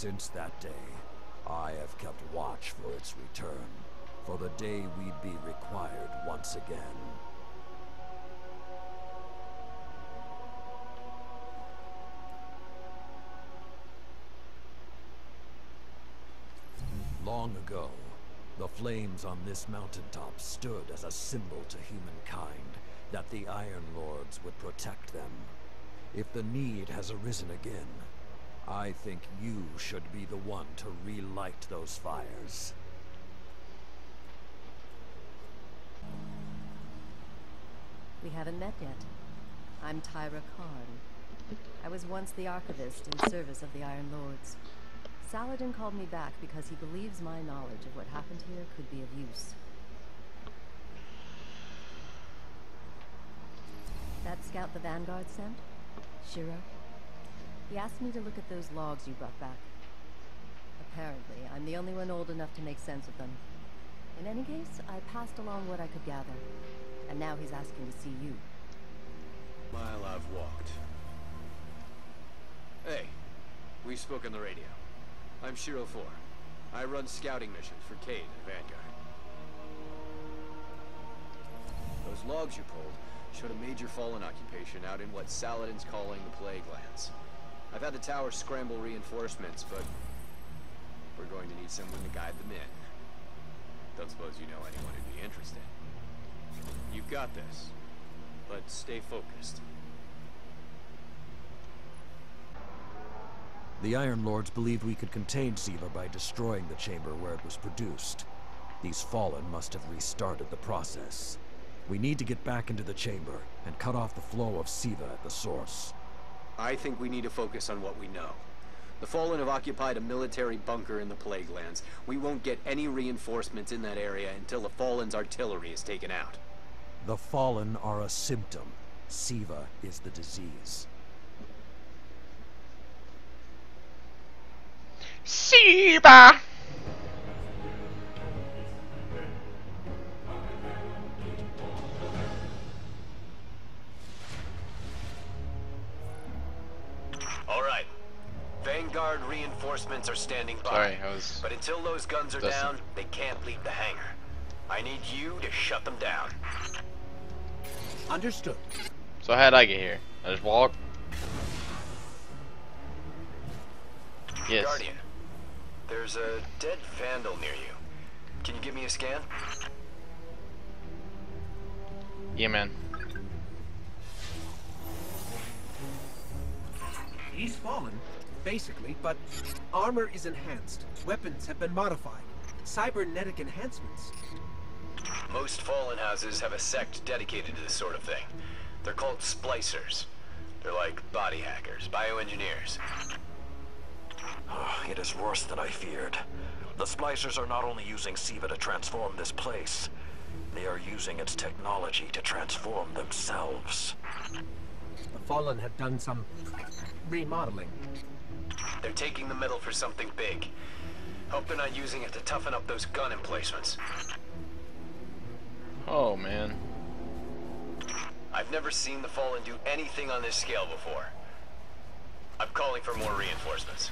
Since that day, I have kept watch for its return, for the day we'd be required once again. Long ago, the flames on this mountaintop stood as a symbol to humankind that the Iron Lords would protect them. If the need has arisen again, I think you should be the one to relight those fires. We haven't met yet. I'm Tyra Karn. I was once the archivist in service of the Iron Lords. Saladin called me back because he believes my knowledge of what happened here could be of use. That scout the Vanguard sent? Shiro? He asked me to look at those logs you brought back. Apparently, I'm the only one old enough to make sense of them. In any case, I passed along what I could gather. And now he's asking to see you. Mile I've walked. Hey, we spoke on the radio. I'm Shiro 4. I run scouting missions for Cayde and Vanguard. Those logs you pulled showed a major fallen occupation out in what Saladin's calling the Plague Lands. I've had the tower scramble reinforcements, but we're going to need someone to guide them in. Don't suppose you know anyone who'd be interested. You've got this, but stay focused. The Iron Lords believed we could contain Siva by destroying the chamber where it was produced. These Fallen must have restarted the process. We need to get back into the chamber and cut off the flow of Siva at the source. I think we need to focus on what we know. The Fallen have occupied a military bunker in the Plague Lands. We won't get any reinforcements in that area until the Fallen's artillery is taken out. The Fallen are a symptom. Siva is the disease. Siva! Reinforcements are standing by. Sorry, I was... But until those guns are Dustin. down, they can't leave the hangar. I need you to shut them down. Understood. So how'd I get here? I just walked? Yes. Guardian, there's a dead Vandal near you. Can you give me a scan? Yeah, man. He's fallen, basically, but armor is enhanced. Weapons have been modified. Cybernetic enhancements. Most Fallen houses have a sect dedicated to this sort of thing. They're called Splicers. They're like body hackers, bioengineers. It is worse than I feared. The Splicers are not only using Siva to transform this place, they are using its technology to transform themselves. The fallen have done some remodeling. They're taking the metal for something big. Hope they're not using it to toughen up those gun emplacements. Oh, man. I've never seen the Fallen do anything on this scale before. I'm calling for more reinforcements.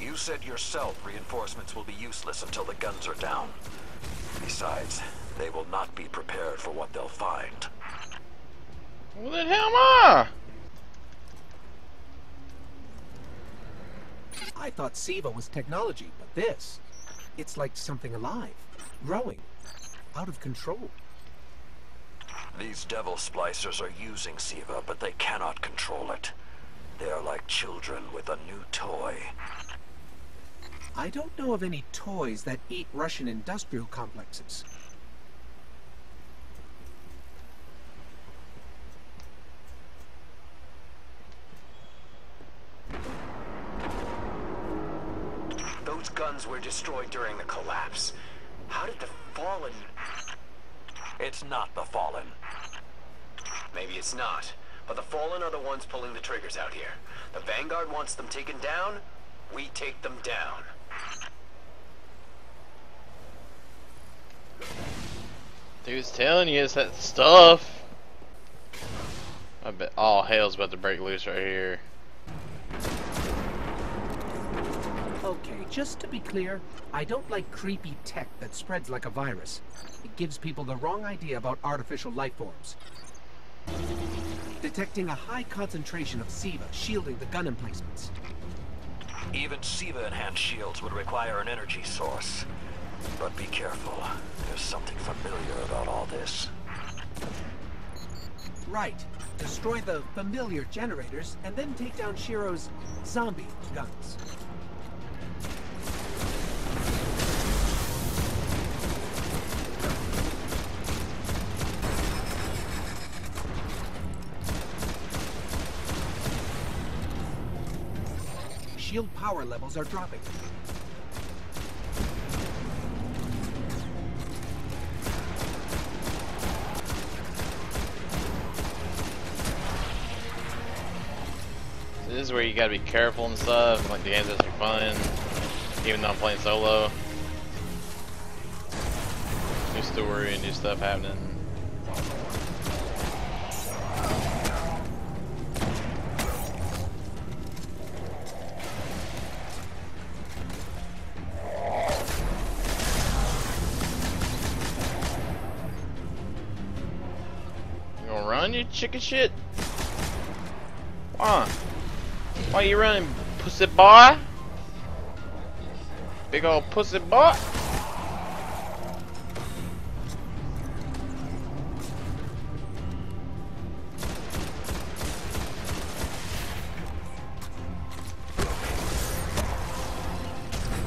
You said yourself reinforcements will be useless until the guns are down. Besides, they will not be prepared for what they'll find. What the hell am I? I thought Siva was technology, but this, it's like something alive, growing, out of control. These devil splicers are using Siva, but they cannot control it. They are like children with a new toy. I don't know of any toys that eat Russian industrial complexes. Those guns were destroyed during the collapse. How did the Fallen... It's not the Fallen. Maybe it's not. But the Fallen are the ones pulling the triggers out here. The Vanguard wants them taken down, we take them down. Dude's telling you it's that stuff. I bet all hell's about to break loose right here. Okay, just to be clear, I don't like creepy tech that spreads like a virus. It gives people the wrong idea about artificial life forms. Detecting a high concentration of SIVA shielding the gun emplacements. Even SIVA-enhanced shields would require an energy source. But be careful. There's something familiar about all this. Right. Destroy the familiar generators and then take down Shiro's zombie guns. Power levels are dropping. This is where you gotta be careful and stuff. Like the game's are fun, even though I'm playing solo. New story and new stuff happening. Gonna run, you chicken shit? Why? Why you running, pussy boy? Big old pussy boy.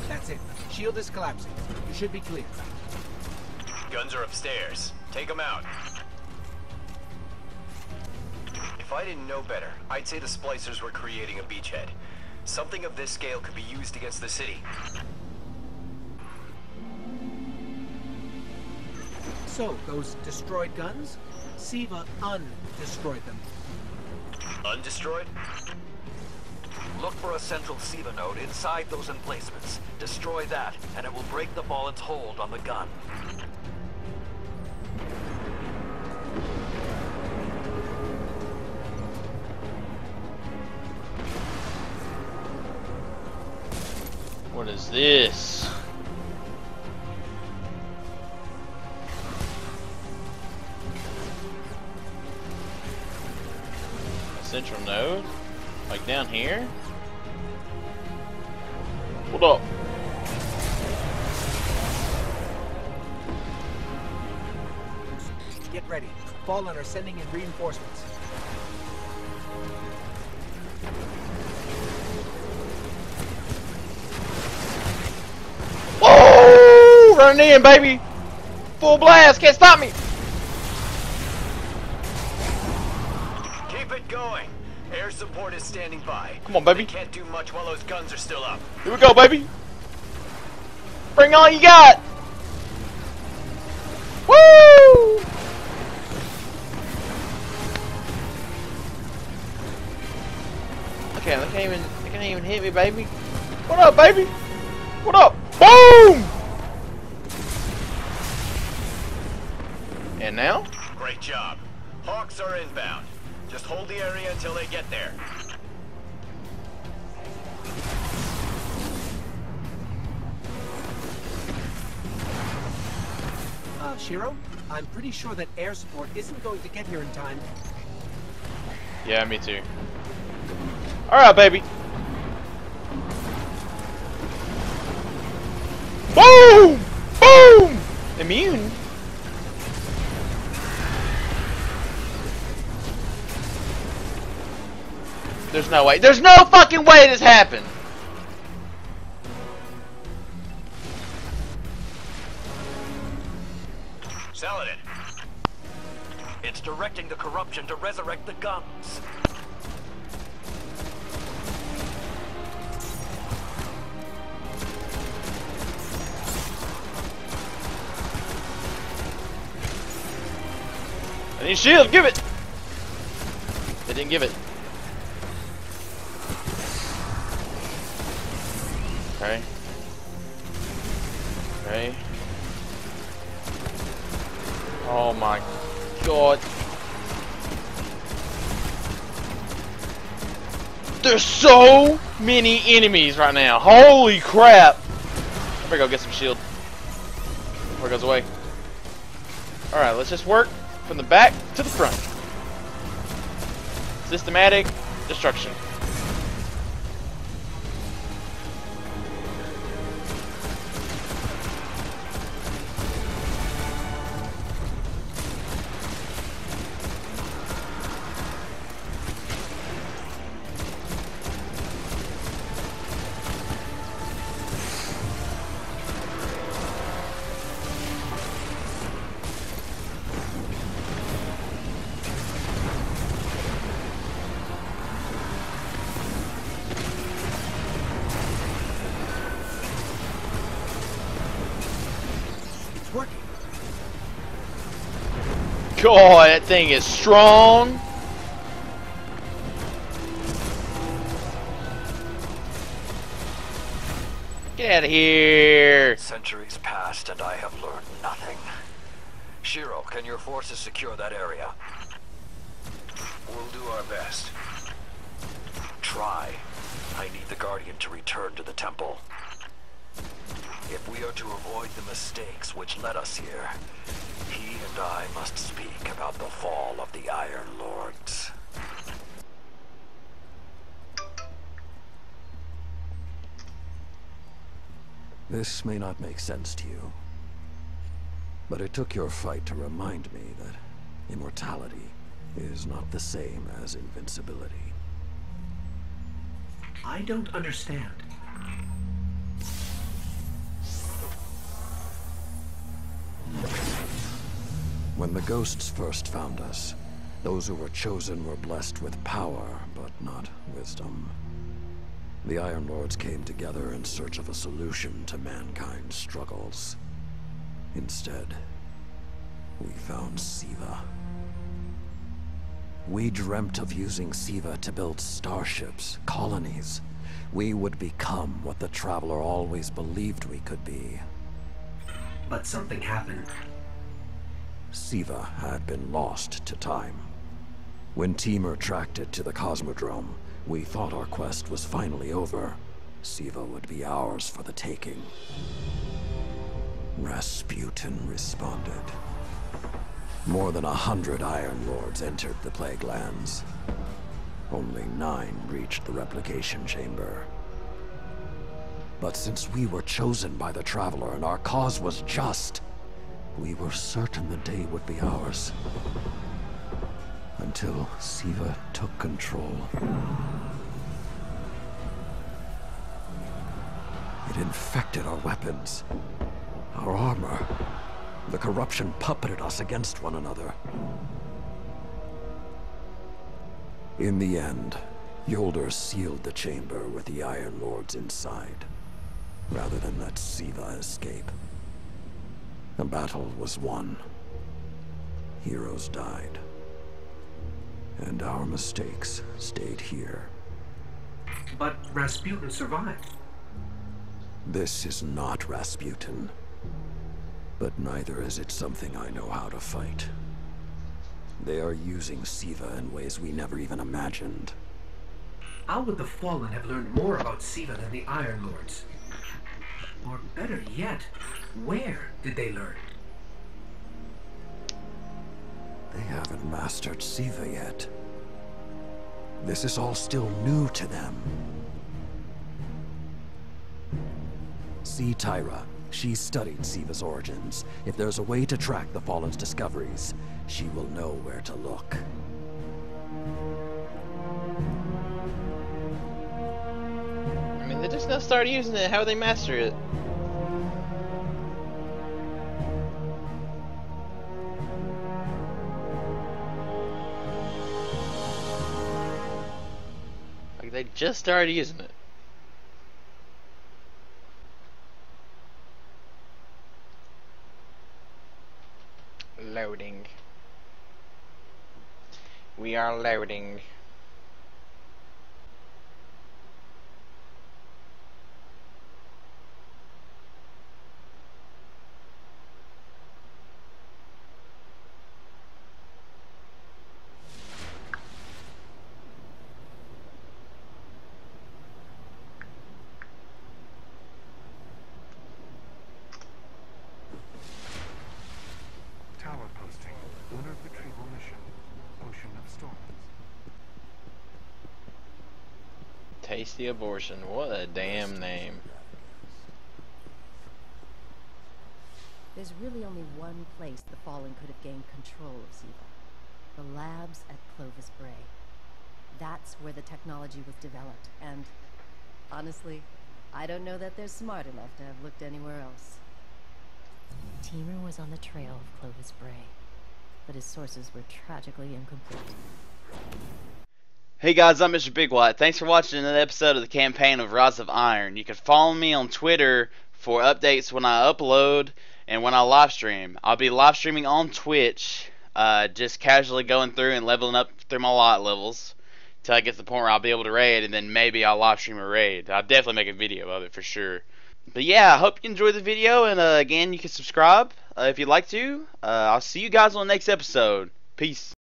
That's it. Shield is collapsing. You should be clear. Guns are upstairs. Take them out. If I didn't know better, I'd say the splicers were creating a beachhead. Something of this scale could be used against the city. So, those destroyed guns? Siva undestroyed them. Undestroyed? Look for a central SIVA node inside those emplacements. Destroy that, and it will break the Fallen's hold on the gun. What is this? A central node? Like down here? Hold up. Get ready. Fallen are sending in reinforcements. Running in, baby! Full blast, can't stop me! Keep it going. Air support is standing by. Come on, baby. They can't do much while those guns are still up. Here we go, baby! Bring all you got! Woo! Okay, they can't even they can't even hit me, baby. What up, baby? What up? Boom! Now? Great job. Hawks are inbound. Just hold the area until they get there. Uh, Shiro, I'm pretty sure that air support isn't going to get here in time. Yeah, me too. Alright, baby. Boom! Boom! Immune? There's no way. There's no fucking way this happened! Saladin, It's directing the corruption to resurrect the guns. I need shield, give it! They didn't give it. So many enemies right now. Holy crap! I better go get some shield. Before it goes away. Alright, let's just work from the back to the front. Systematic destruction. God, that thing is strong. Get out of here. Centuries passed and I have learned nothing. Shiro, can your forces secure that area? We'll do our best. Try. I need the Guardian to return to the temple. If we are to avoid the mistakes which led us here, he and I must speak about the fall of the Iron Lords. This may not make sense to you, but it took your fight to remind me that immortality is not the same as invincibility. I don't understand. When the ghosts first found us, those who were chosen were blessed with power, but not wisdom. The Iron Lords came together in search of a solution to mankind's struggles. Instead, we found Siva. We dreamt of using Siva to build starships, colonies. We would become what the Traveler always believed we could be. But something happened. Siva had been lost to time. When Timur tracked it to the Cosmodrome, we thought our quest was finally over. Siva would be ours for the taking. Rasputin responded. More than a hundred Iron Lords entered the Plague Lands. Only nine reached the replication chamber. But since we were chosen by the Traveler and our cause was just, we were certain the day would be ours. Until Siva took control. It infected our weapons, our armor. The corruption puppeted us against one another. In the end, Jolder sealed the chamber with the Iron Lords inside, rather than let Siva escape. The battle was won. Heroes died. And our mistakes stayed here. But Rasputin survived. This is not Rasputin. But neither is it something I know how to fight. They are using Siva in ways we never even imagined. How would the Fallen have learned more about Siva than the Iron Lords? Or better yet, where did they learn? They haven't mastered Siva yet. This is all still new to them. See Tyra. She studied Siva's origins. If there's a way to track the Fallen's discoveries, she will know where to look. I mean, they just now start using it. How would they master it? They just started using it. Loading. We are loading. Tasty Abortion. What a damn name. There's really only one place the Fallen could have gained control of Siva. The labs at Clovis Bray. That's where the technology was developed, and honestly, I don't know that they're smart enough to have looked anywhere else. Timur was on the trail of Clovis Bray, but his sources were tragically incomplete. Hey guys, I'm Mr. Big White. Thanks for watching another episode of the campaign of Rise of Iron. You can follow me on Twitter for updates when I upload and when I live stream. I'll be live streaming on Twitch, uh, just casually going through and leveling up through my lot levels till I get to the point where I'll be able to raid, and then maybe I'll live stream a raid. I'll definitely make a video of it for sure. But yeah, I hope you enjoyed the video, and uh, again, you can subscribe uh, if you'd like to. Uh, I'll see you guys on the next episode. Peace.